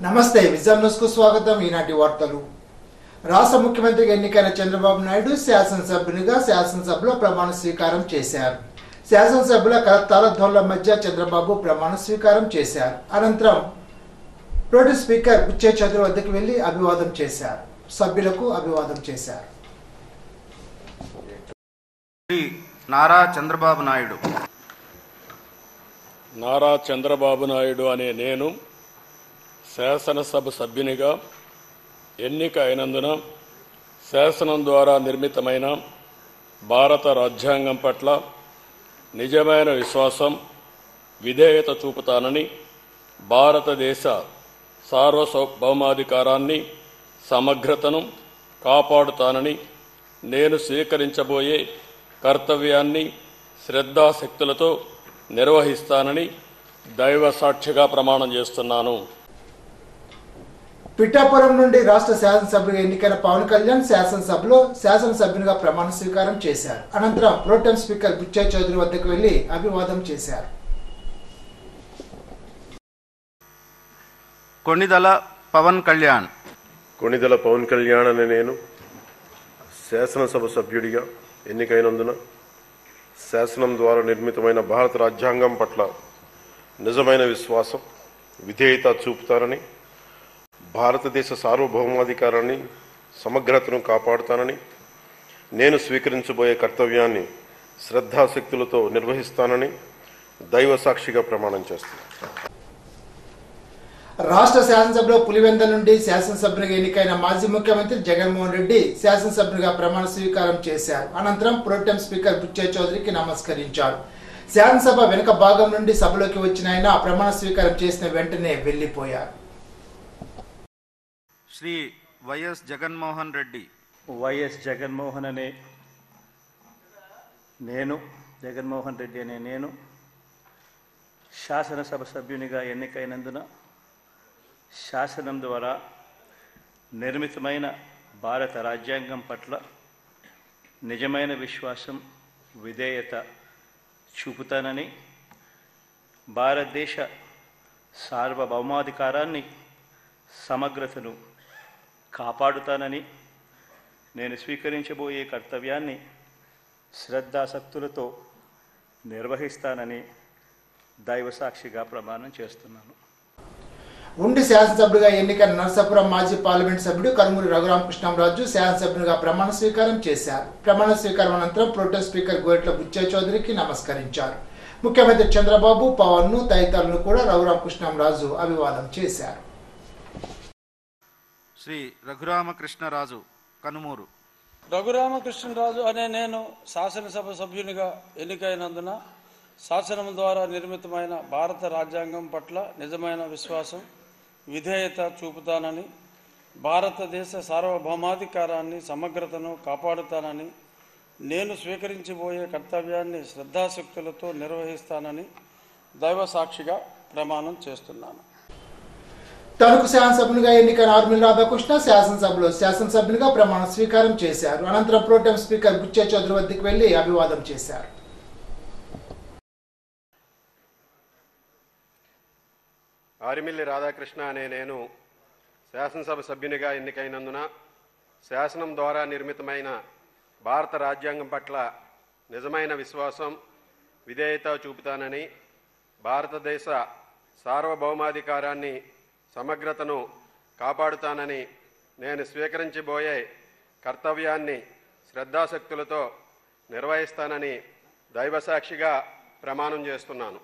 నమస్తే విజన్ స్వాగతం. ఈనాటి వార్తలు. రాష్ట్ర ముఖ్యమంత్రిగా ఎన్నికైన చంద్రబాబు నాయుడు శాసనసభ్యునిగా శాసనసభలో ప్రమాణ స్వీకారం చేశారు. శాసనసభ్యుల కరతాళధ్వనుల మధ్య చంద్రబాబు ప్రమాణ స్వీకారం చేశారు. అనంతరం ప్రోటి స్పీకర్ బుచ్చే చౌదరి వద్దకు వెళ్ళి అభివాదం చేశారు. సభ్యులకు అభివాదం చేశారు. శ్రీ నారా చంద్రబాబు నాయుడు. నారా చంద్రబాబు నాయుడు అనే నేను శాసనసభ సభ్యునిగా ఎన్నిక అయినందున శాసనం ద్వారా నిర్మితమైన భారత రాజ్యాంగం పట్ల నిజమైన విశ్వాసం విధేయత చూపుతానని భారతదేశ సార్వభౌమాధికారాన్ని సమగ్రతను కాపాడుతానని నేను స్వీకరించబోయే కర్తవ్యాన్ని శ్రద్ధాశక్తులతో నిర్వహిస్తానని దైవ సాక్షిగా ప్రమాణం చేస్తున్నాను. పిఠాపురం నుండి రాష్ట్ర శాసనసభ్యుగా ఎన్నికైన పవన్ కళ్యాణ్ శాసనసభలో శాసనసభ్యునిగా ప్రమాణ స్వీకారం చేశారు. అనంతరం ప్రోటెం స్పీకర్ బుచ్చయ్య చౌదరి వద్దకు వెళ్ళి అభివాదం చేశారు. కొణిదల పవన్ కళ్యాణ్. కొణిదెల పవన్ కళ్యాణ్ అనే నేను శాసనసభ సభ్యుడిగా ఎన్నికైనందున శాసనం ద్వారా నిర్మితమైన భారత రాజ్యాంగం పట్ల నిజమైన విశ్వాసం విధేయత చూపుతానని భారతదేశ సార్వభౌమాధికారాన్ని సమగ్రతను కాపాడుతానని నేను స్వీకరించబోయే కర్తవ్యాన్ని శ్రద్ధాశక్తులతో నిర్వహిస్తానని దైవ సాక్షిగా ప్రమాణం చేస్తాను రాష్ట్ర శాసనసభలో పులివెంద నుండి శాసనసభ్యునిగా ఎన్నికైన మాజీ ముఖ్యమంత్రి జగన్మోహన్ రెడ్డి శాసనసభ్యునిగా ప్రమాణ స్వీకారం చేశారు. అనంతరం ప్రోటెం స్పీకర్ బుచ్చే చౌదరికి నమస్కరించారు. శాసనసభ వెనుక భాగం నుండి సభలోకి వచ్చిన ఆయన ప్రమాణ స్వీకారం చేసిన వెంటనే వెళ్ళిపోయారు శ్రీ వైఎస్ జగన్మోహన్ రెడ్డి. వైఎస్ జగన్మోహన్ అనే నేను జగన్మోహన్ రెడ్డి అనే నేను శాసనసభ సభ్యునిగా ఎన్నికైనందున శాసనం ద్వారా నిర్మితమైన భారత రాజ్యాంగం పట్ల నిజమైన విశ్వాసం విధేయత చూపుతానని భారతదేశ సార్వభౌమాధికారాన్ని సమగ్రతను కాపాడుతానని నేను స్వీకరించబోయే కర్తవ్యాన్ని శ్రద్ధాసక్తులతో నిర్వహిస్తానని దైవసాక్షిగా ప్రమాణం చేస్తున్నాను. ఉండి శాసనసభ్యుడిగా ఎన్నికైన నరసాపురం మాజీ పార్లమెంట్ సభ్యుడు కనుమూరి రఘురామకృష్ణంరాజు శాసనసభ్యునిగా ప్రమాణ స్వీకారం చేశారు. ప్రమాణ స్వీకారం అనంతరం ప్రోటో స్పీకర్ గోయట్ల బుచ్చయ్య చౌదరికి నమస్కరించారు. ముఖ్యమంత్రి చంద్రబాబు పవన్ను తదితరులను కూడా రఘురామకృష్ణంరాజు అభివాదం చేశారు. శ్రీ రఘురామకృష్ణరాజు కనుమూరు. రఘురామకృష్ణరాజు అనే నేను శాసనసభ సభ్యునిగా ఎన్నికైనందున శాసనం ద్వారా నిర్మితమైన భారత రాజ్యాంగం పట్ల నిజమైన విశ్వాసం విధేయత చూపుతానని భారతదేశ సార్వభౌమాధికారాన్ని సమగ్రతను కాపాడుతానని నేను స్వీకరించబోయే కర్తవ్యాన్ని శ్రద్ధాశక్తులతో నిర్వహిస్తానని దైవ సాక్షిగా ప్రమాణం చేస్తున్నాను. తణుకు శాసనసభ్యునిగా ఎన్నికైన ఆర్మిల్ రాధాకృష్ణ శాసనసభలో శాసనసభ్యునిగా ప్రమాణ స్వీకారం చేశారు. అనంతరం ప్రోటెం స్పీకర్ బుచ్చయ్య చౌదరి వద్దకు వెళ్ళి అభివాదం చేశారు. ఆరిమిల్లి రాధాకృష్ణ అనే నేను శాసనసభ సభ్యునిగా ఎన్నికైనందున శాసనం ద్వారా నిర్మితమైన భారత రాజ్యాంగం పట్ల నిజమైన విశ్వాసం విధేయత చూపుతానని భారతదేశ సార్వభౌమాధికారాన్ని సమగ్రతను కాపాడుతానని నేను స్వీకరించబోయే కర్తవ్యాన్ని శ్రద్ధాశక్తులతో నిర్వహిస్తానని దైవసాక్షిగా ప్రమాణం చేస్తున్నాను.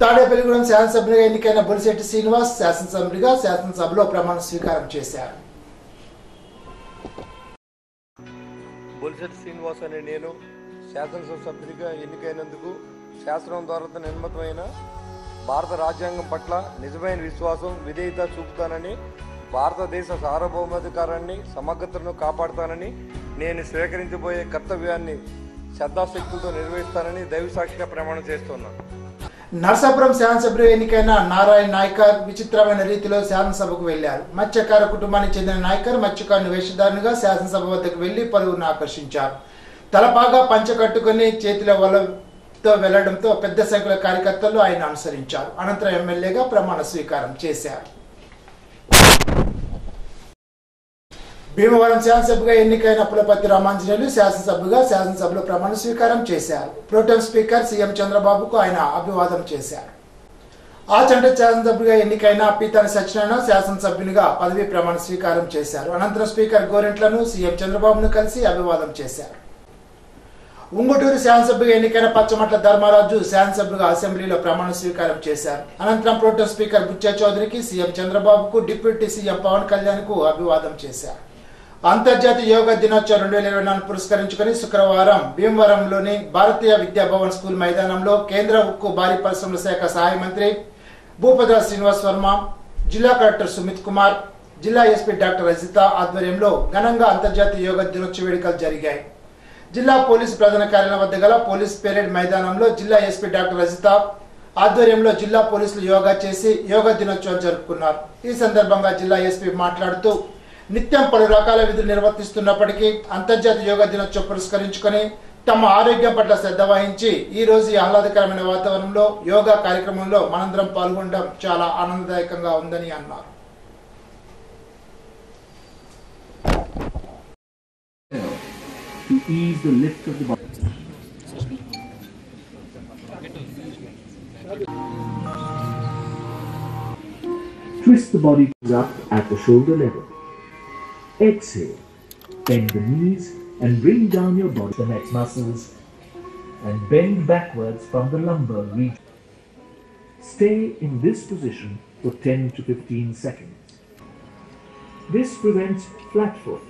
తాడేపల్లిగూడెం శాసనసభ్యునిగా ఎన్నికైన బొలిశెట్టి శ్రీనివాస్ శాసనసభ్యుడిగా శాసనసభలో ప్రమాణ స్వీకారం చేశారు. బొలిశెట్టి శ్రీనివాస్ అనే నేను శాసనసభ సభ్యుడిగా ఎన్నికైనందుకు శాసనం ద్వారా నిర్మితమైన భారత రాజ్యాంగం పట్ల నిజమైన విశ్వాసం విధేయత చూపుతానని భారతదేశ సార్వభౌమాధికారాన్ని సమగ్రతను కాపాడుతానని నేను స్వీకరించబోయే కర్తవ్యాన్ని శ్రద్ధాశక్తులతో నిర్వహిస్తానని దైవసాక్షిగా ప్రమాణం చేస్తున్నాను. నర్సాపురం శాసనసభ్యులు ఎన్నికైన నారాయణ నాయకర్ విచిత్రమైన రీతిలో శాసనసభకు వెళ్ళారు మత్స్యకార కుటుంబానికి చెందిన నాయకర్ మత్స్యకారుని వేషధారునిగా శాసనసభ వద్దకు వెళ్ళి పలువురిని ఆకర్షించారు. తలపాగా పంచ కట్టుకుని చేతిలో తో వెళ్ళడంతో పెద్ద సంఖ్యలో కార్యకర్తలు ఆయన అనుసరించారు. అనంతరం ఎమ్మెల్యేగా ప్రమాణ స్వీకారం చేశారు. భీమవరం శాసనసభగా ఎన్నికైన పులపతి రామాంజనేయులు శాసనసభ్యుగా శాసనసభలో ప్రమాణ స్వీకారం చేశారు. ప్రోటెం స్పీకర్ సీఎం చంద్రబాబుకు ఆయన అభివాదం చేశారు. ఆచంట శాసనసభ్యుగా ఎన్నికైన పీతన సత్యనారాయణ శాసనసభ్యునిగా పదవి ప్రమాణ స్వీకారం చేశారు. అనంతరం స్పీకర్ గోరెంట్లను సీఎం చంద్రబాబును కలిసి అభివాదం చేశారు. ఉంగుటూరు శాసనసభ్యుగా ఎన్నికైన పచ్చమట్ల ధర్మరాజు శాసనసభ్యుగా అసెంబ్లీలో ప్రమాణ స్వీకారం చేశారు. అనంతరం ప్రోటో స్పీకర్ బుచ్చా చౌదరికి సీఎం చంద్రబాబుకు డిప్యూటీ సీఎం పవన్ కళ్యాణ్కు అభివాదం చేశారు. అంతర్జాతీయ యోగా దినోత్సవం రెండు వేల ఇరవై నాలుగు పురస్కరించుకుని శుక్రవారం భీమవరంలోని భారతీయ విద్యా భవన్ స్కూల్ మైదానంలో కేంద్ర ఉక్కు భారీ పరిశ్రమల శాఖ సహాయ మంత్రి భూపద్ర శ్రీనివాస్ వర్మ జిల్లా కలెక్టర్ సుమిత్ కుమార్ జిల్లా ఎస్పీ డాక్టర్ రజిత ఆధ్వర్యంలో ఘనంగా అంతర్జాతీయ యోగా దినోత్సవ వేడుకలు జరిగాయి. జిల్లా పోలీసు ప్రధాన కార్యాలయం వద్ద గల పోలీస్ పెరేడ్ మైదానంలో జిల్లా ఎస్పీ డాక్టర్ రజిత ఆధ్వర్యంలో జిల్లా పోలీసులు యోగా చేసి యోగా దినోత్సవం జరుపుకున్నారు. ఈ సందర్భంగా జిల్లా ఎస్పీ మాట్లాడుతూ నిత్యం పలు రకాల విధులు నిర్వర్తిస్తున్నప్పటికీ అంతర్జాతీయ యోగా దినోత్సవం పురస్కరించుకొని తమ ఆరోగ్యం పట్ల శ్రద్ధ వహించి ఈ రోజు ఈ ఆహ్లాదకరమైన వాతావరణంలో యోగా కార్యక్రమంలో మనందరం పాల్గొనడం చాలా ఆనందదాయకంగా ఉందని అన్నారు. To ease the lift of the body. Twist the body up at the shoulder level. Exhale. Bend the knees and bring down your body to the neck muscles and bend backwards from the lumbar region. Stay in this position for 10 to 15 seconds. This prevents flat foot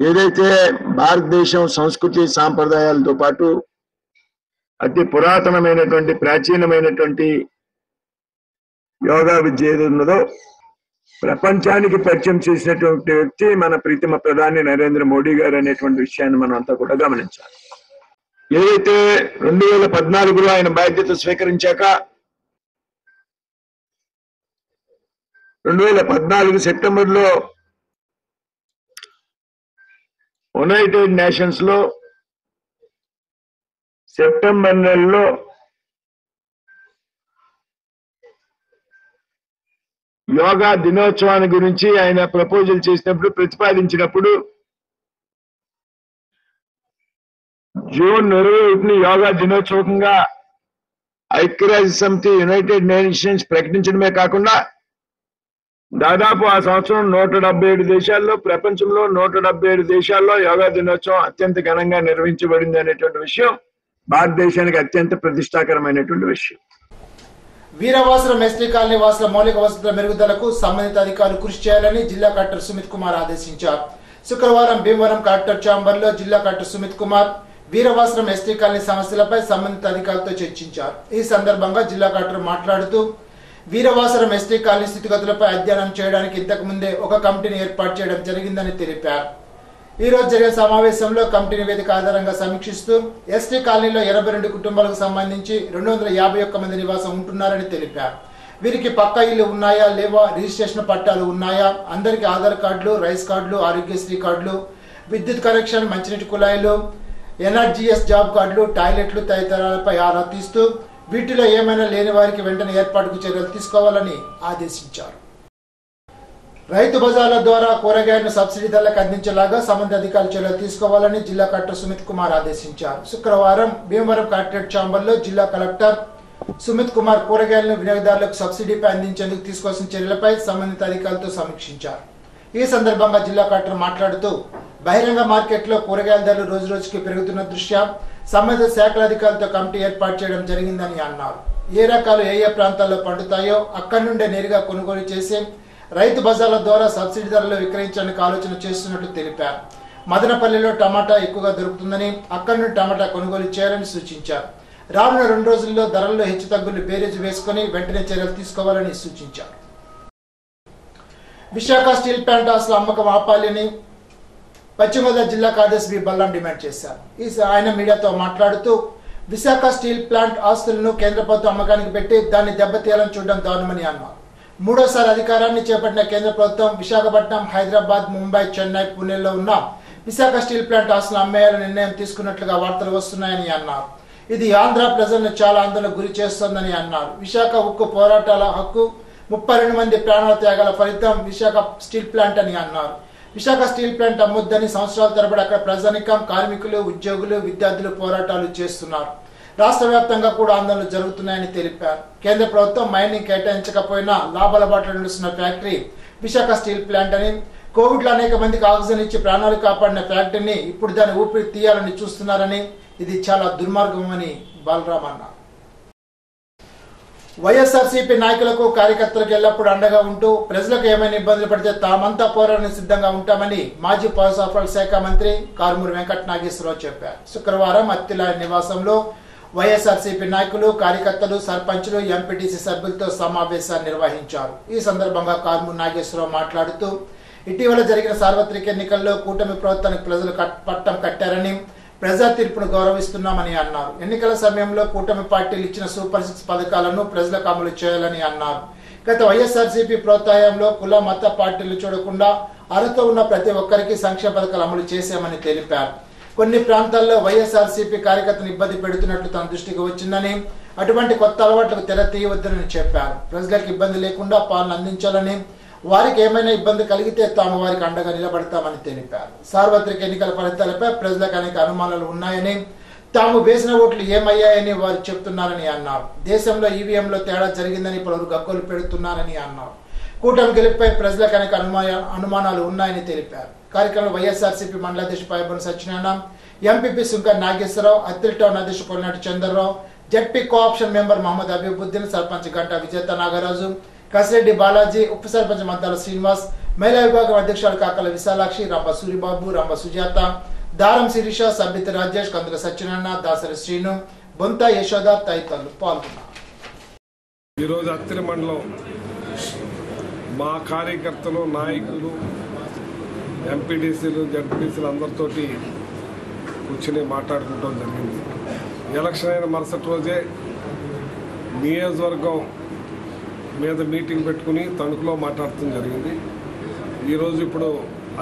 ఏదైతే భారతదేశం సంస్కృతి సాంప్రదాయాలతో పాటు అతి పురాతనమైనటువంటి ప్రాచీనమైనటువంటి యోగా విద్య ఏది ఉన్నదో ప్రపంచానికి పరిచయం చేసినటువంటి వ్యక్తి మన ప్రీతమ ప్రధాని నరేంద్ర మోడీ గారు అనేటువంటి విషయాన్ని మనం అంతా కూడా గమనించాలి. ఏదైతే రెండు వేల పద్నాలుగులో ఆయన బాధ్యత స్వీకరించాక రెండు వేల పద్నాలుగు సెప్టెంబర్లో యునైటెడ్ నేషన్స్లో సెప్టెంబర్ నెలలో యోగా దినోత్సవాన్ని గురించి ఆయన ప్రపోజల్ చేసినప్పుడు ప్రతిపాదించినప్పుడు జూన్ ఇరవై ఒకటిని యోగా దినోత్సవంగా ఐక్యరాజ్య సమితి యునైటెడ్ నేషన్స్ ప్రకటించడమే కాకుండా దాదాపు ఆ సంవత్సరం నూట డెబ్బై ఏడు దేశాల్లో ప్రపంచంలో నూట డెబ్బై ఏడు దేశాల్లో యోగా దినోత్సవం అత్యంత ఘనంగా నిర్వహించబడింది అనేటువంటి విషయం భారతదేశానికి అత్యంత ప్రతిష్టాకరమైనటువంటి విషయం. వీరవాసుల ఎస్టీ కాలనీ వాసుల మౌలిక వసతుల మెరుగుదలకు సంబంధిత అధికారులు కృషి చేయాలని జిల్లా కలెక్టర్ సుమిత్ కుమార్ ఆదేశించారు. శుక్రవారం భీమవరం కలెక్టర్ ఛాంబర్లో జిల్లా collector Sumit Kumar Veeravasaram ST colony సమస్యలపై సంబంధిత అధికారులతో చర్చించారు. ఈ సందర్భంగా జిల్లా కలెక్టర్ మాట్లాడుతూ వీరవాసరం ఎస్టీ కాలనీ స్థితిగతులపై అధ్యయనం చేయడానికి ఇంతకు ముందే ఒక కమిటీని ఏర్పాటు చేయడం జరిగిందని తెలిపారు. ఈ రోజు జరిగిన సమావేశంలో కమిటీ నివేదిక ఆధారంగా సమీక్షిస్తూ ఎస్టీ కాలనీలో ఎనభై రెండు కుటుంబాలకు సంబంధించి రెండు వందల యాభై ఒక్క మంది నివాసం ఉంటున్నారని తెలిపారు. వీరికి పక్కా ఇల్లు ఉన్నాయా లేవా రిజిస్ట్రేషన్ పట్టాలు ఉన్నాయా అందరికీ ఆధార్ కార్డులు రైస్ కార్డులు ఆరోగ్యశ్రీ కార్డులు విద్యుత్ కనెక్షన్ మంచినీటి కుళాయిలు ఎన్ఆర్జీఎస్ జాబ్ కార్డులు టాయిలెట్లు తదితరాలపై ఆరా తీస్తూ వీటిలో ఏమైనా లేని వారికి వెంటనే ఏర్పాటుకు చర్యలు తీసుకోవాలని ఆదేశించారు. రైతు బజార్ల ద్వారా కూరగాయలను సబ్సిడీ ధరలకు అందించేలాగా సంబంధిత అధికారులు చర్యలు తీసుకోవాలని జిల్లా కలెక్టర్ సుమిత్ కుమార్ ఆదేశించారు. శుక్రవారం భీమవరం కలెక్టరేట్ ఛాంబర్లో జిల్లా కలెక్టర్ సుమిత్ కుమార్ కూరగాయలను వినియోగదారులకు సబ్సిడీపై అందించేందుకు తీసుకోవాల్సిన చర్యలపై సంబంధిత అధికారులతో సమీక్షించారు. ఈ సందర్భంగా జిల్లా కలెక్టర్ మాట్లాడుతూ బహిరంగ మార్కెట్లో కూరగాయల ధరలు రోజు రోజుకి పెరుగుతున్న దృష్ట్యా సంబంధిత శాఖల అధికారులతో కమిటీ ఏర్పాటు చేయడం జరిగిందని అన్నారు. ఏ రకాలు ఏ ఏ ప్రాంతాల్లో పండుతాయో అక్కడి నుండే నేరుగా కొనుగోలు చేసి రైతు బజార్ల ద్వారా సబ్సిడీ ధరలో విక్రయించడానికి ఆలోచన చేస్తున్నట్లు తెలిపారు. మదనపల్లిలో టమాటా ఎక్కువగా దొరుకుతుందని అక్కడి నుండి టమాటా కొనుగోలు చేయాలని సూచించారు. రానున్న రెండు రోజుల్లో ధరల్లో హెచ్చు తగ్గులు బేరేజ్ వేసుకుని వెంటనే చర్యలు తీసుకోవాలని సూచించారు. విశాఖ స్టీల్ ప్లాంట్ ఆస్తుల అమ్మకం ఆపాలని పశ్చిమ గోదావరి జిల్లా కార్యదర్శి బి. బల్లాం డిమాండ్ చేశారు. ఈ ఆయన మీడియాతో మాట్లాడుతూ విశాఖ స్టీల్ ప్లాంట్ ఆస్తులను కేంద్ర ప్రభుత్వం అమ్మకానికి పెట్టి దాన్ని దెబ్బతీయాలని చూడడం దారుణమని అన్నారు. మూడోసారి అధికారాన్ని చేపట్టిన కేంద్ర ప్రభుత్వం విశాఖపట్నం హైదరాబాద్ ముంబై చెన్నై పూణేలో ఉన్న విశాఖ స్టీల్ ప్లాంట్ ఆస్తులు అమ్మేయాలని నిర్ణయం తీసుకున్నట్లుగా వార్తలు వస్తున్నాయని అన్నారు. ఇది ఆంధ్ర ప్రజలను చాలా ఆందోళనకు గురి చేస్తోందని అన్నారు. విశాఖ ఉక్కు పోరాటాల హక్కు ముప్పై రెండు మంది ప్రాణాల త్యాగాల ఫలితం విశాఖ స్టీల్ ప్లాంట్ అని అన్నారు. విశాఖ స్టీల్ ప్లాంట్ అమ్మొద్దని సంవత్సరాల తరబడి అక్కడ ప్రజానికం కార్మికులు ఉద్యోగులు విద్యార్థులు పోరాటాలు చేస్తున్నారు. రాష్ట్ర వ్యాప్తంగా కూడా ఆందోళనలు జరుగుతున్నాయని తెలిపారు. కేంద్ర ప్రభుత్వం మైనింగ్ కేటాయించకపోయినా లాభాల బాట నడుస్తున్న ఫ్యాక్టరీ విశాఖ స్టీల్ ప్లాంట్ అని కోవిడ్లో అనేక మందికి ఆక్సిజన్ ఇచ్చి ప్రాణాలు కాపాడిన ఫ్యాక్టరీని ఇప్పుడు దాన్ని ఊపిరి తీయాలని చూస్తున్నారని ఇది చాలా దుర్మార్గం అని బాలరామ్ అన్నారు. వైఎస్ఆర్సీపీ నాయకులకు కార్యకర్తలకు ఎల్లప్పుడూ అండగా ఉంటూ ప్రజలకు ఏమైనా ఇబ్బందులు పడితే తామంతా పోరాడడానికి సిద్ధంగా ఉంటామని మాజీ పౌర సరఫరాల శాఖ మంత్రి కారుమూరి వెంకట నాగేశ్వరరావు చెప్పారు. శుక్రవారం అత్తిల నివాసంలో వైఎస్ఆర్సీపీ నాయకులు కార్యకర్తలు సర్పంచులు ఎంపీటీసీ సభ్యులతో సమావేశాన్ని నిర్వహించారు. ఈ సందర్భంగా కారుమూరి నాగేశ్వరరావు మాట్లాడుతూ ఇటీవల జరిగిన సార్వత్రిక ఎన్నికల్లో కూటమి ప్రభుత్వానికి ప్రజలు కట్- పట్టం కట్టారని ప్రజా తీర్పును గౌరవిస్తున్నామని అన్నారు. ఎన్నికల సమయంలో కూటమి పార్టీలు ఇచ్చిన సూపర్ సిక్స్ పథకాలను ప్రజలకు అమలు చేయాలని అన్నారు. గత వైఎస్ఆర్సీపీ ప్రోత్సాహంలో కుల మత పార్టీలు చూడకుండా అర్హత ఉన్న ప్రతి ఒక్కరికి సంక్షేమ పథకాలు అమలు చేశామని తెలిపారు. కొన్ని ప్రాంతాల్లో వైఎస్ఆర్సీపీ కార్యకర్తను ఇబ్బంది పెడుతున్నట్లు తన దృష్టికి వచ్చిందని అటువంటి కొత్త అలవాట్లకు తెర తీయవద్దని చెప్పారు. ప్రజలకు ఇబ్బంది లేకుండా పాలన అందించాలని వారికి ఏమైనా ఇబ్బంది కలిగితే తాము వారికి అండగా నిలబడతామని తెలిపారు. సార్వత్రిక ఎన్నికల ఫలితాలపై ప్రజలకు అనేక అనుమానాలు ఉన్నాయని తాము వేసిన ఓట్లు ఏమయ్యాయని వారు చెప్తున్నారని అన్నారు. దేశంలో ఈవీఎంలో తేడా జరిగిందని పలువురు గగ్గోలు పెడుతున్నారని అన్నారు. కూటమి గెలుపుపై ప్రజలకు అనేక అనుమా అనుమానాలు ఉన్నాయని తెలిపారు. కార్యక్రమంలో వైఎస్ఆర్సీపీ మండలాధ్యక్షుడు పాయబోని సత్యనారాయణ ఎంపీపీ సుంకర్ నాగేశ్వరరావు అత్తిలి టౌన్ అధ్యక్షుడు Kolnati Chandra Rao ZP cooption member Mohammed Abeebuddin sarpanch Ganta Vijetha Nagaraju Kasireddy Balaji ఉప సర్పంచ్ మద్దాల శ్రీనివాస్ మహిళా విభాగం అధ్యక్షులు కాకల విశాలాక్షి రంభ సూరిబాబు రంభ సుజాత దారం శిరీష సభ్యత రాజేష్ కందుల సత్యనారాయణ దాసరి శ్రీను బొంత యశోద తదితరులు పాల్గొన్నారు. ఈరోజు అత్తిరి మండలం మా కార్యకర్తలు నాయకులు ఎంపీటీసీలు జడ్పీటీసీలు అందరితోటి కూర్చుని మాట్లాడుకుంటాం జరిగింది. ఎలక్షన్ అయిన మరుసటి రోజే నియోజకవర్గం మీద మీటింగ్ పెట్టుకుని తణుకులో మాట్లాడటం జరిగింది. ఈరోజు ఇప్పుడు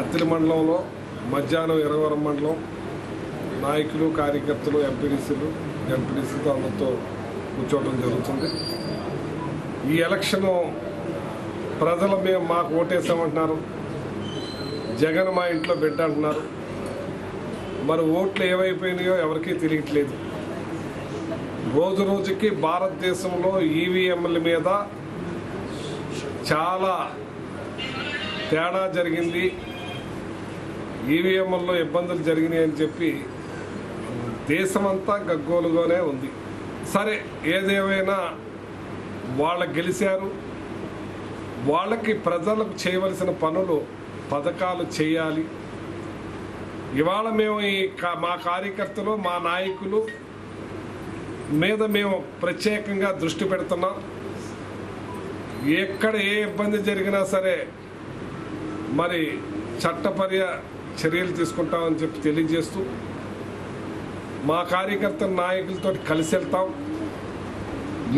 అత్తిలి మండలంలో మధ్యాహ్నం ఇరవరం మండలం నాయకులు కార్యకర్తలు ఎంపీడీసీలు ఎంపీడీసీతో అందరితో కూర్చోవడం జరుగుతుంది. ఈ ఎలక్షన్ ప్రజలు మేము మాకు ఓటేసామంటున్నారు. జగన్ మా ఇంట్లో బిడ్డ అంటున్నారు మరి ఓట్లు ఏమైపోయినాయో ఎవరికీ తెలియట్లేదు. రోజు రోజుకి భారతదేశంలో ఈవీఎంల మీద చాలా తేడా జరిగింది. ఈవీఎంల్లో ఇబ్బందులు జరిగినాయి అని చెప్పి దేశమంతా గగ్గోలుగానే ఉంది. సరే ఏదేమైనా వాళ్ళ గెలిచారు. వాళ్ళకి ప్రజలకు చేయవలసిన పనులు పథకాలు చేయాలి. ఇవాళ మేము ఈ మా కార్యకర్తలు మా నాయకులు మీద మేము ప్రత్యేకంగా దృష్టి పెడుతున్నాం. ఎక్కడ ఏ ఇబ్బంది జరిగినా సరే మరి చట్టపర్య చర్యలు తీసుకుంటామని చెప్పి తెలియజేస్తూ మా కార్యకర్త నాయకులతో కలిసి వెళ్తాం.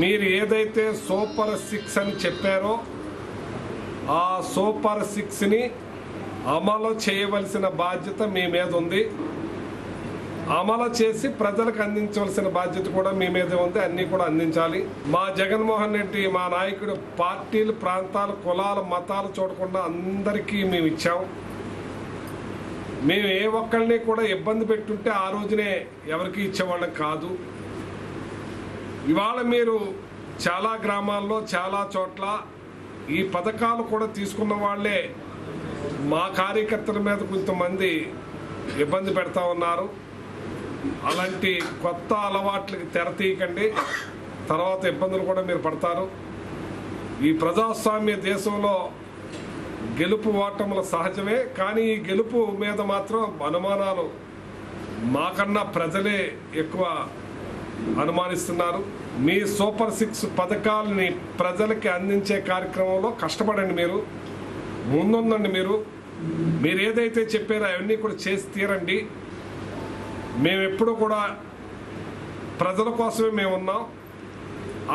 మీరు ఏదైతే సూపర్ సిక్స్ అని చెప్పారో ఆ సూపర్ సిక్స్ని అమలు చేయవలసిన బాధ్యత మీ మీద ఉంది. అమలు చేసి ప్రజలకు అందించవలసిన బాధ్యత కూడా మీ మీద ఉంది. అన్నీ కూడా అందించాలి. మా జగన్మోహన్ రెడ్డి మా నాయకుడు పార్టీలు ప్రాంతాలు కులాలు మతాలు చూడకుండా అందరికీ మేము ఇచ్చాం. మేము ఏ ఒక్కరిని కూడా ఇబ్బంది పెట్టుంటే ఆ రోజునే ఎవరికి ఇచ్చేవాళ్ళం కాదు. ఇవాళ మీరు చాలా గ్రామాల్లో చాలా చోట్ల ఈ పథకాలు కూడా తీసుకున్న వాళ్ళే మా కార్యకర్తల మీద కొంతమంది ఇబ్బంది పెడతా ఉన్నారు. అలాంటి కొత్త అలవాట్లకి తెరతీయకండి తర్వాత ఇబ్బందులు కూడా మీరు పడతారు. ఈ ప్రజాస్వామ్య దేశంలో గెలుపు ఓటములు సహజమే కానీ ఈ గెలుపు మీద మాత్రం అనుమానాలు మాకన్నా ప్రజలే ఎక్కువ అనుమానిస్తున్నారు. మీ సూపర్ సిక్స్ పథకాలని ప్రజలకి అందించే కార్యక్రమంలో కష్టపడండి మీరు. ముందుందండి మీరు. మీరు ఏదైతే చెప్పారో అవన్నీ కూడా చేసి తీరండి. మేము ఎప్పుడూ కూడా ప్రజల కోసమే మేము ఉన్నాం.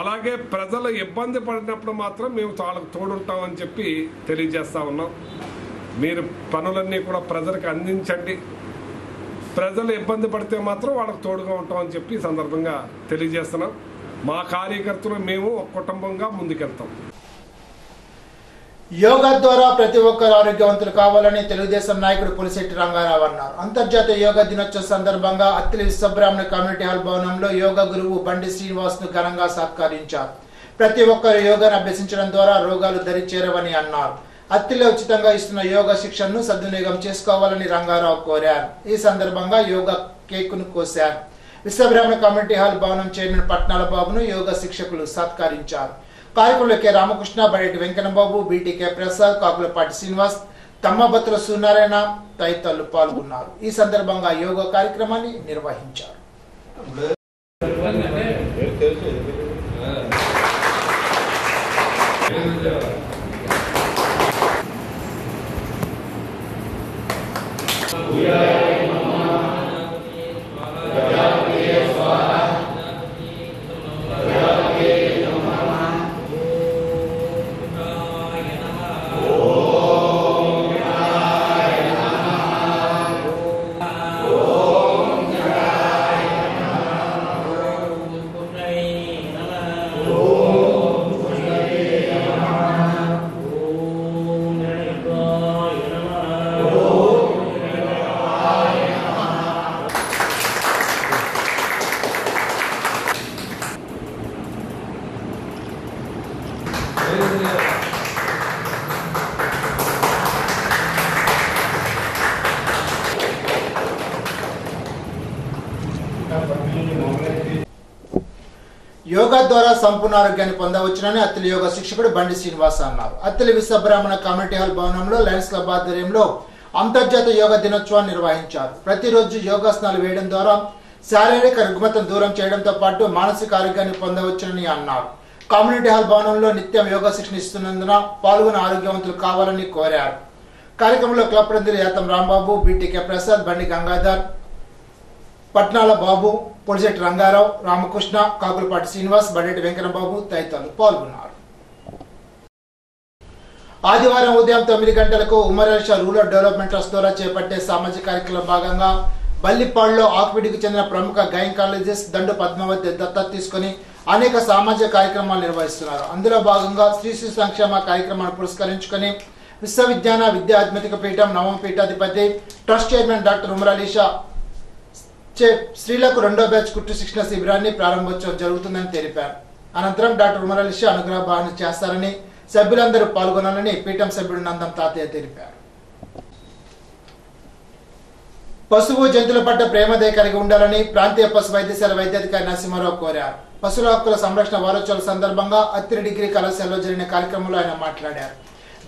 అలాగే ప్రజలు ఇబ్బంది పడినప్పుడు మాత్రం మేము వాళ్ళకు తోడుంటామని చెప్పి తెలియజేస్తూ ఉన్నాం. మీరు పనులన్నీ కూడా ప్రజలకు అందించండి. ప్రజలు ఇబ్బంది పడితే మాత్రం వాళ్ళకు తోడుగా ఉంటామని చెప్పి సందర్భంగా తెలియజేస్తున్నాం. మా కార్యకర్తలు మేము ఒక కుటుంబంగా ముందుకెళ్తాం. యోగా ద్వారా ప్రతి ఒక్కరు ఆరోగ్యవంతులు కావాలని తెలుగుదేశం నాయకుడు పులిశెట్టి రంగారావు అన్నారు. అంతర్జాతీయ యోగా దినోత్సవ సందర్భంగా అత్తిలి విశ్వబ్రాహ్మణ కమ్యూనిటీ హాల్ భవనంలో యోగా గురువు బండి శ్రీనివాస్ను ఘనంగా సత్కరించారు. ప్రతి ఒక్కరు యోగాను అభ్యసించడం ద్వారా రోగాలు దరి చేరవని అన్నారు. అత్తిలో ఉచితంగా ఇస్తున్న యోగా శిక్షణను సద్వినియోగం చేసుకోవాలని రంగారావు కోరారు. ఈ సందర్భంగా యోగా కేకును కోశారు. విశ్వబ్రాహ్మణ కమ్యూనిటీ హాల్ భవనం చైర్మన్ పట్నాల బాబును యోగా శిక్షకులు సత్కరించారు. కార్యక్రమంలో కె రామకృష్ణ బడేటి వెంకటబాబు బీటీకే ప్రసాద్ కాకులపాటి శ్రీనివాస్ తమ్మబత్తుల సూర్యనారాయణ తదితరులు పాల్గొన్నారు. ఈ సందర్భంగా యోగా కార్యక్రమాన్ని నిర్వహించారు. సంపూర్ణ ఆరోగ్యాన్ని పొందవచ్చునని అత్తిలి యోగ శిక్షకుడు బండి శ్రీనివాస్ అన్నారు. అత్తిలి విశ్వబ్రాహ్మణ కమ్యూనిటీ హాల్ భవనంలో లయన్స్ క్లబ్ ఆధ్వర్యంలో అంతర్జాతీయ యోగ దినోత్సవాన్ని నిర్వహించారు. ప్రతిరోజు యోగాసనాలు వేయడం ద్వారా శారీరక రుగ్మతను దూరం చేయడంతో పాటు మానసిక ఆరోగ్యాన్ని పొందవచ్చునని అన్నారు. కమ్యూనిటీ హాల్ భవనంలో నిత్యం యోగా శిక్షణ ఇస్తున్నందున పాల్గొన్న ఆరోగ్యవంతులు కావాలని కోరారు. కార్యక్రమంలో క్లబ్ ప్రతినిధులు యాతం రాంబాబు బీటీకే ప్రసాద్ బండి గంగాధర్ పట్నాల బాబు పొడిశెట్టి రంగారావు రామకృష్ణ కాకులపాటి శ్రీనివాస్ బడేటి వెంకటబాబు తదితరులు పాల్గొన్నారు. ఆదివారం ఉదయం తొమ్మిది గంటలకు ఉమరేష రూరల్ డెవలప్మెంట్ ట్రస్ట్ ద్వారా చేపట్టే సామాజిక కార్యక్రమం భాగంగా బల్లిపాడులో ఆక్విడికి చెందిన ప్రముఖ గైనకాలజిస్ట్ దండు పద్మావతి దత్తత తీసుకుని అనేక సామాజిక కార్యక్రమాలు నిర్వహిస్తున్నారు. అందులో భాగంగా శ్రీ శ్రీ సంక్షేమ కార్యక్రమాన్ని పురస్కరించుకొని విశ్వవిద్యాన విద్యా అధ్యాత్మిక పీఠం నవమ పీఠాధిపతి ట్రస్ట్ చైర్మన్ డాక్టర్ ఉమరాలీషా చే స్త్రీలకు రెండో బ్యాచ్ కుట్టు శిక్షణ శిబిరాన్ని ప్రారంభోత్సవం జరుగుతుందని తెలిపారు. అనంతరం డాక్టర్ ఉమరలిష అనుగ్రహ భావన చేస్తారని సభ్యులందరూ పాల్గొనాలని పీఠం సభ్యుడు నందం తాతయ్య తెలిపారు. పశువు జంతువుల పట్ల ప్రేమదే కలిగి ఉండాలని ప్రాంతీయ పశు వైద్యశాల వైద్యాధికారి నరసింహారావు కోరారు. పశువుల హక్కుల సంరక్షణ వారోత్సవాల సందర్భంగా అత్తిరి డిగ్రీ కళాశాలలో జరిగిన కార్యక్రమంలో ఆయన మాట్లాడారు.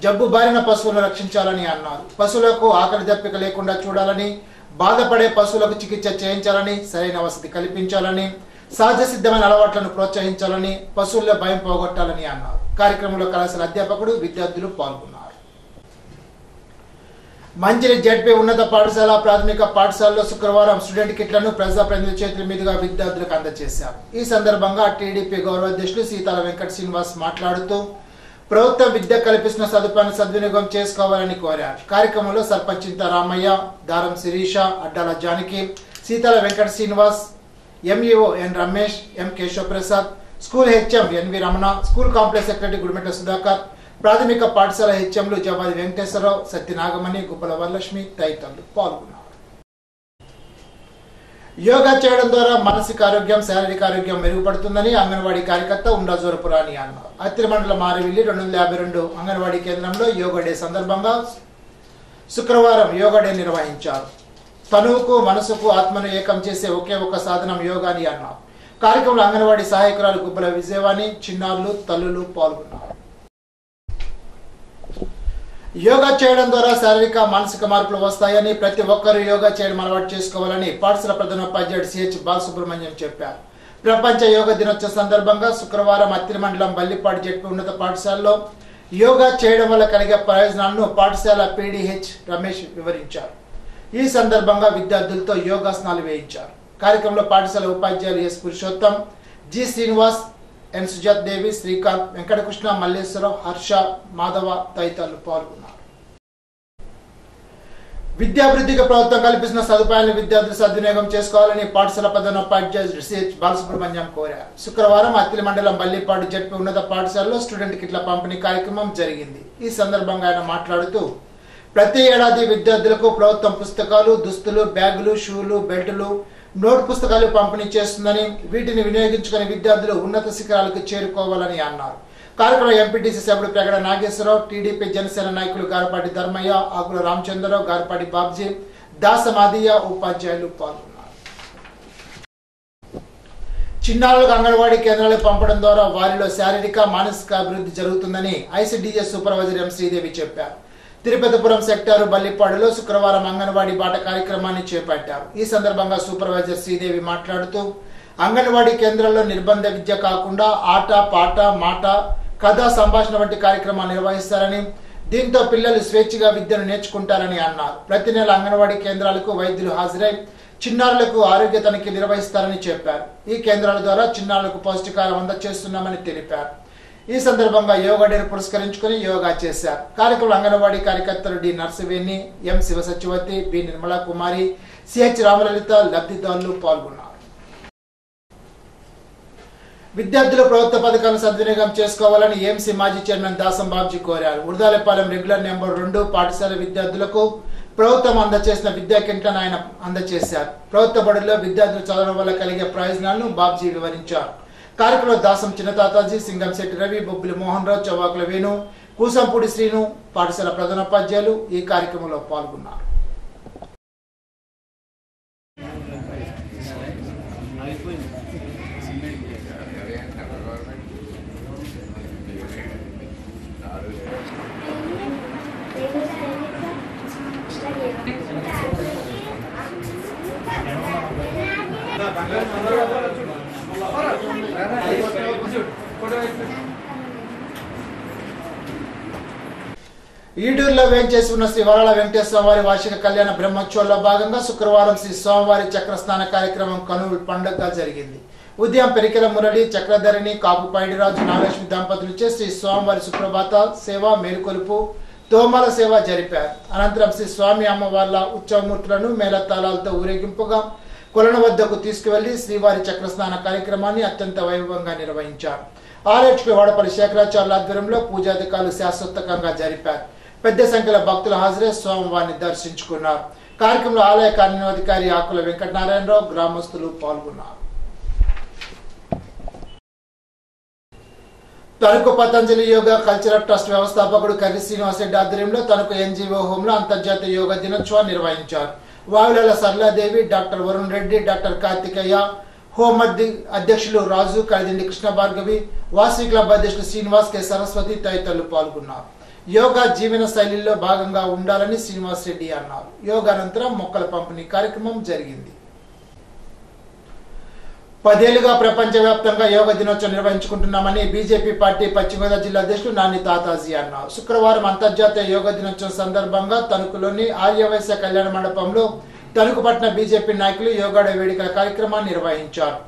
జబ్బు బారిన పశువులను రక్షించాలని అన్నారు. పశువులకు ఆకలి దప్పిక లేకుండా చూడాలని బాధపడే పశువులకు చికిత్స చేయించాలని సరైన వసతి కల్పించాలని సహజ సిద్ధమైన అలవాట్లను ప్రోత్సహించాలని పశువుల్లో భయం పోగొట్టాలని అన్నారు. కార్యక్రమంలో కళాశాల అధ్యాపకుడు విద్యార్థులు పాల్గొన్నారు. మంజిలి జడ్పీ ఉన్నత పాఠశాల ప్రాథమిక పాఠశాలలో శుక్రవారం స్టూడెంట్ కిట్లను ప్రజాప్రతినిధుల చేతుల మీదుగా విద్యార్థులకు అందజేశారు. ఈ సందర్భంగా టీడీపీ గౌరవాధ్యక్షులు సీతాల వెంకట శ్రీనివాస్ మాట్లాడుతూ ప్రభుత్వం విద్య కల్పిస్తున్న సదుపాయాన్ని సద్వినియోగం చేసుకోవాలని కోరారు. కార్యక్రమంలో sarpanch Chinta Ramaiah Daram Sirisha Addala Janaki Seethala Venkata Srinivas MEO N Ramesh M Keshava Prasad school HM NV Ramana school complex secretary Gudimetla Sudhakar ప్రాథమిక పాఠశాల హెచ్ఎంలు జవాది వెంకటేశ్వరరావు సత్యనాగమణి గుబ్బల వరలక్ష్మి తదితరులు పాల్గొన్నారు. యోగా చేయడం ద్వారా మానసిక ఆరోగ్యం శారీరక ఆరోగ్యం మెరుగుపడుతుందని అంగన్వాడీ కార్యకర్త ఉండాజోరపురాని అన్నారు అత్తిరి మారివిల్లి రెండు వందల యాభై రెండు అంగన్వాడీ కేంద్రంలో యోగా డే సందర్భంగా శుక్రవారం యోగా డే నిర్వహించారు. తనువుకు మనసుకు ఆత్మను ఏకం చేసే ఒకే ఒక సాధనం యోగాని అన్నారు కార్యక్రమంలో అంగన్వాడీ సహాయకురాలు గుబ్బల విజయవాణి చిన్నారులు తల్లులు పాల్గొన్నారు. యోగా చేయడం ద్వారా శారీరక మానసిక మార్పులు వస్తాయని ప్రతి ఒక్కరూ యోగా చేయడం అలవాటు చేసుకోవాలని పాఠశాల ప్రధాన ఉపాధ్యాయుడు సిహెచ్ బాలసుబ్రహ్మణ్యం చెప్పారు. ప్రపంచ యోగా దినోత్సవ సందర్భంగా శుక్రవారం అత్తిరి మండలం బల్లిపాడు జట్టు ఉన్నత పాఠశాలలో యోగా చేయడం వల్ల కలిగే ప్రయోజనాలను పాఠశాల పీడీహెచ్ రమేష్ వివరించారు. ఈ సందర్భంగా విద్యార్థులతో యోగాసనాలు వేయించారు. కార్యక్రమంలో పాఠశాల ఉపాధ్యాయులు S Purushottam G Srinivas N Sujath Devi Srikanth Venkatakrishna Malleswara Rao Harsha Madhava తదితరులు పాల్గొన్నారు. విద్యాభివృద్ధికి ప్రభుత్వం కల్పిస్తున్న సదుపాయాలను విద్యార్థులు సద్వినియోగం చేసుకోవాలని పాఠశాల ప్రధానోపాధ్యాయుడు సిహెచ్ బాలసుబ్రహ్మణ్యం కోరారు. శుక్రవారం అత్తిలి మండలం బల్లిపాడు జడ్పీ ఉన్నత పాఠశాలలో స్టూడెంట్ కిట్ల పంపిణీ కార్యక్రమం జరిగింది. ఈ సందర్భంగా ఆయన మాట్లాడుతూ ప్రతి ఏడాది విద్యార్థులకు ప్రభుత్వం పుస్తకాలు దుస్తులు బ్యాగులు షూలు బెల్టులు నోట్ పుస్తకాలు పంపిణీ చేస్తుందని వీటిని వినియోగించుకుని విద్యార్థులు ఉన్నత శిఖరాలకు చేరుకోవాలని అన్నారు. కార్యక్రమం ఎంపీటీసీ సభ్యుడు ప్రగడ నాగేశ్వరరావు టీడీపీ జనసేన నాయకులు గారపాటి ధర్మయ్య ఆకుల రామచంద్రరావు గారపాటి బాబ్జీ దాసమాదియ ఉపాధ్యాయులు పాల్గొన్నారు. చిన్నారులకు అంగన్వాడీ కేంద్రాలకు పంపడం ద్వారా వారిలో శారీరక మానసిక అభివృద్ధి జరుగుతుందని ఐసిడిఎస్ సూపర్వైజర్ ఎం శ్రీదేవి చెప్పారు. తిరుపతిపురం సెక్టారు బల్లిపాడులో శుక్రవారం అంగన్వాడీ బాట కార్యక్రమాన్ని చేపట్టారు. ఈ సందర్భంగా సూపర్వైజర్ శ్రీదేవి మాట్లాడుతూ అంగన్వాడీ కేంద్రాల్లో నిర్బంధ విద్య కాకుండా ఆట పాట మాట కథ సంభాషణ వంటి కార్యక్రమాలు నిర్వహిస్తారని దీంతో పిల్లలు స్వేచ్ఛగా విద్యను నేర్చుకుంటారని అన్నారు. ప్రతి నెల అంగన్వాడీ కేంద్రాలకు వైద్యులు హాజరై చిన్నారులకు ఆరోగ్య తనిఖీ నిర్వహిస్తారని చెప్పారు. ఈ కేంద్రాల ద్వారా చిన్నారులకు పౌష్టికారం అందజేస్తున్నామని తెలిపారు. ఈ సందర్భంగా యోగా డేను పురస్కరించుకుని యోగా చేశారు. కార్యక్రమంలో అంగన్వాడీ కార్యకర్తలు D. Narsaveni M. Sivasatyavathi B. Nirmala Kumari CH Ramalalitha లబ్ధిదారులు పాల్గొన్నారు. విద్యార్థులు ప్రభుత్వ పథకాలను సద్వినియోగం చేసుకోవాలని ఏఎంసీ మాజీ చైర్మన్ దాసం బాబ్జీ కోరారు. ఉర్దాలపాలెం రెగ్యులర్ నెంబర్ రెండు పాఠశాల విద్యార్థులకు ప్రభుత్వం అందజేసిన విద్యా కింట్లను ఆయన అందజేశారు ప్రభుత్వ బడుల్లో విద్యార్థులు చదవడం వల్ల కలిగే ప్రయోజనాలను బాబ్జీ వివరించారు. కార్యక్రమంలో దాసం చిన్నతాతాజీ సింగంశెట్టి రవి బొబ్బిలి మోహన్ రావు చవాకుల వేణు కూసంపూడి శ్రీను పాఠశాల ప్రధానోపాధ్యాయులు ఈ కార్యక్రమంలో పాల్గొన్నారు. ఈడూరులో వేంచేసి ఉన్న శ్రీ వరాల వెంకటేశ్వర వారి వార్షిక కళ్యాణ బ్రహ్మోత్సవంలో భాగంగా శుక్రవారం శ్రీ స్వామివారి చక్రస్నాన కార్యక్రమం కనువులు పండుగగా జరిగింది. ఉదయం పెరికెల మురళి చక్రధరిణి కాపు పైడిరాజు నాగలక్ష్మి దంపతులచే శ్రీ స్వామివారి సుప్రభాత సేవ మేలుకొలుపు తోమల సేవ జరిపారు. అనంతరం శ్రీ స్వామి అమ్మవార్ల ఉత్సవమూర్తులను మేళతాళాలతో ఊరేగింపుగా కొలన వద్దకు తీసుకువెళ్ళి శ్రీవారి చక్రస్నాన కార్యక్రమాన్ని అత్యంత వైభవంగా నిర్వహించారు. ఆర్హెచ్పి వాడపల్లి శేఖరాచార్యుల ఆధ్వర్యంలో పూజాధికారులు శాశ్వతకంగా జరిపారు. పెద్ద సంఖ్యలో భక్తులు హాజరై స్వామివారిని దర్శించుకున్నారు. కార్యక్రమంలో ఆలయ కార్యాధికారి ఆకుల వెంకటనారాయణరావు గ్రామస్తులు పాల్గొన్నారు. తణుకు పతంజలి యోగా కల్చరల్ ట్రస్ట్ వ్యవస్థాపకుడు కర్రి శ్రీనివాసరెడ్డి ఆధ్వర్యంలో తణుకు ఎన్జీఓ హోంలో అంతర్జాతీయ యోగా దినోత్సవాన్ని నిర్వహించారు. వావిలాల సరళాదేవి డాక్టర్ వరుణ్ రెడ్డి డాక్టర్ కార్తికయ్య హోంమద్ది అధ్యక్షులు రాజు కలిదిండి కృష్ణ భార్గవి వాసవి క్లబ్ అధ్యక్షులు శ్రీనివాస్ కె. సరస్వతి తదితరులు పాల్గొన్నారు. యోగా జీవన శైలిలో భాగంగా ఉండాలని శ్రీనివాస్ రెడ్డి అన్నారు. యోగా అనంతరం మొక్కల పంపిణీ కార్యక్రమం జరిగింది. పదేళ్ళుగా ప్రపంచవ్యాప్తంగా యోగ దినోత్సవం నిర్వహించుకుంటున్నామని బీజేపీ పార్టీ పశ్చిమగోదావరి జిల్లా అధ్యక్షుడు నాని తాతాజీ అన్నారు. శుక్రవారం అంతర్జాతీయ యోగ దినోత్సవం సందర్భంగా తణుకులోని ఆర్యవైశ్య కళ్యాణ మండపంలో తణుకు పట్టిన బీజేపీ నాయకులు యోగాడ వేడుకల కార్యక్రమాన్ని నిర్వహించారు.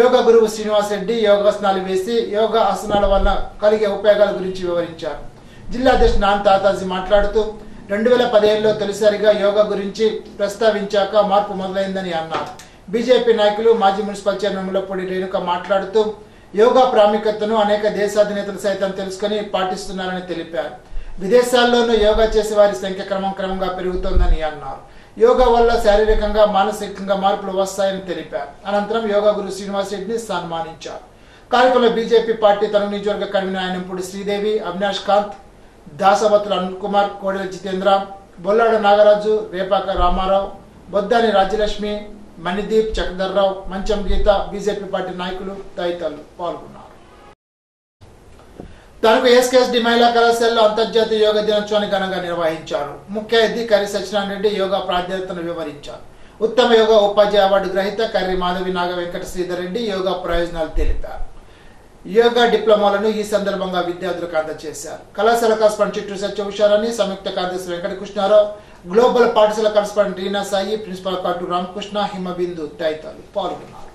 యోగ గురువు శ్రీనివాస్ రెడ్డి యోగాసనాలు వేసి యోగా ఆసనాల వల్ల కలిగే ఉపయోగాల గురించి వివరించారు. జిల్లా అధ్యక్షుడు నాన్ తాతాజీ మాట్లాడుతూ రెండు వేల పదిహేనులో తొలిసారిగా యోగా గురించి ప్రస్తావించాక మార్పు మొదలైందని అన్నారు. బీజేపీ నాయకులు మాజీ మున్సిపల్ చైర్మన్ ముల్లపూడి రేణుక మాట్లాడుతూ యోగా ప్రాముఖ్యతను అనేక దేశాధినేతలు సైతం తెలుసుకుని పాటిస్తున్నారని తెలిపారు. విదేశాల్లోనూ యోగా చేసే వారి సంఖ్య క్రమం క్రమంగా పెరుగుతోందని అన్నారు. యోగా వల్ల శారీరకంగా మానసికంగా మార్పులు వస్తాయని తెలిపారు. అనంతరం యోగా గురు శ్రీనివాస్ రెడ్డిని సన్మానించారు. కార్యక్రమంలో బీజేపీ పార్టీ తన నియోజకవర్గ convener Ayanampudi Sridevi Avinash Kanth Dasavathula Anil Kumar Kodela Jitendra Bollada Nagaraju Repaka Rama Rao Boddani Rajyalakshmi Manideep Chakradhar Rao Mancham Geetha BJP party నాయకులు తదితరులు పాల్గొన్నారు. తనకు ఎస్కేఎస్డి మహిళా కళాశాలలో అంతర్జాతీయ యోగా దినోత్సవాన్ని ఘనంగా నిర్వహించారు. ముఖ్య అతిథి కర్రి సత్యనారాయణ రెడ్డి యోగా ప్రాధాన్యతను వివరించారు. ఉత్తమ యోగా ఉపాధ్యాయ అవార్డు గ్రహీత కర్రి మాధవి నాగ వెంకట శ్రీధర్ రెడ్డి యోగా ప్రయోజనాలు తెలిపారు. యోగా డిప్లొమాలను ఈ సందర్భంగా విద్యార్థులకు అందజేశారు. కళాశాల కరస్పాండెంట్ చిట్టూ సత్య సంయుక్త కార్యదర్శి వెంకటకృష్ణారావు గ్లోబల్ పాఠశాల కరస్పాండెంట్ రీనా సాయి ప్రిన్సిపాల్ కాటు రామకృష్ణ హిమబిందు తదితరులు పాల్గొన్నారు.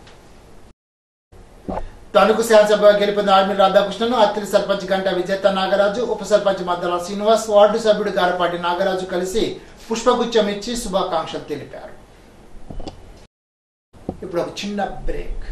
తణుకు శాసనసభ గెలిపిన ఆర్మీ రాధాకృష్ణను అత్తిలి సర్పంచ్ గంట విజేత నాగరాజు ఉప సర్పంచ్ మద్దల శ్రీనివాస్ వార్డు సభ్యుడు గారపాటి నాగరాజు కలిసి పుష్పగుచ్చం ఇచ్చి శుభాకాంక్షలు తెలిపారు. ఇప్పుడు ఒక చిన్న బ్రేక్.